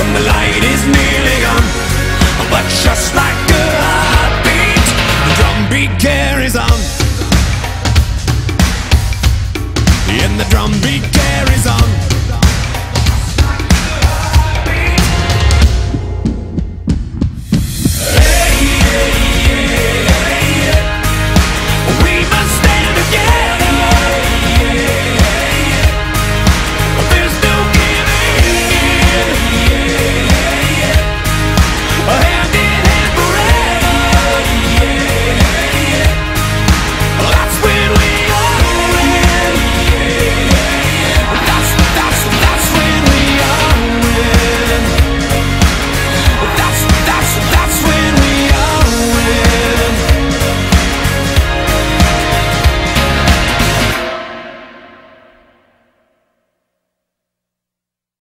when the light is nearly gone. But just like a heartbeat, the drumbeat carries on. And the drumbeat carries on.